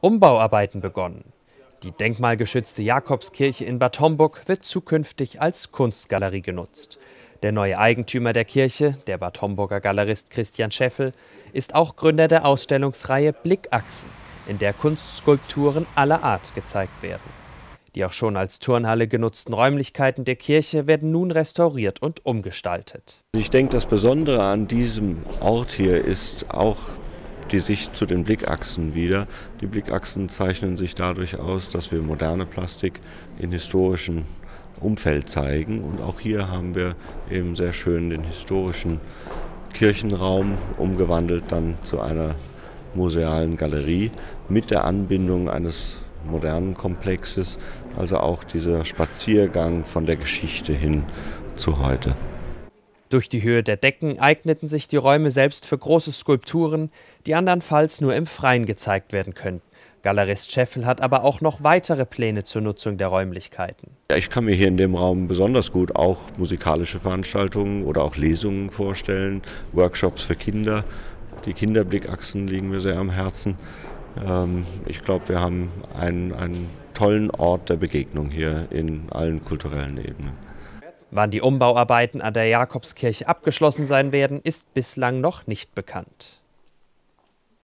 Umbauarbeiten begonnen. Die denkmalgeschützte Jakobskirche in Bad Homburg wird zukünftig als Kunstgalerie genutzt. Der neue Eigentümer der Kirche, der Bad Homburger Galerist Christian Scheffel, ist auch Gründer der Ausstellungsreihe Blickachsen, in der Kunstskulpturen aller Art gezeigt werden. Die auch schon als Turnhalle genutzten Räumlichkeiten der Kirche werden nun restauriert und umgestaltet. Ich denke, das Besondere an diesem Ort hier ist auch die Sicht zu den Blickachsen wieder. Die Blickachsen zeichnen sich dadurch aus, dass wir moderne Plastik in historischen Umfeld zeigen. Und auch hier haben wir eben sehr schön den historischen Kirchenraum umgewandelt dann zu einer musealen Galerie mit der Anbindung eines modernen Komplexes, also auch dieser Spaziergang von der Geschichte hin zu heute. Durch die Höhe der Decken eigneten sich die Räume selbst für große Skulpturen, die andernfalls nur im Freien gezeigt werden könnten. Galerist Scheffel hat aber auch noch weitere Pläne zur Nutzung der Räumlichkeiten. Ja, ich kann mir hier in dem Raum besonders gut auch musikalische Veranstaltungen oder auch Lesungen vorstellen, Workshops für Kinder. Die Kinderblickachsen liegen mir sehr am Herzen. Ähm, ich glaube, wir haben einen, einen tollen Ort der Begegnung hier in allen kulturellen Ebenen. Wann die Umbauarbeiten an der Jakobskirche abgeschlossen sein werden, ist bislang noch nicht bekannt.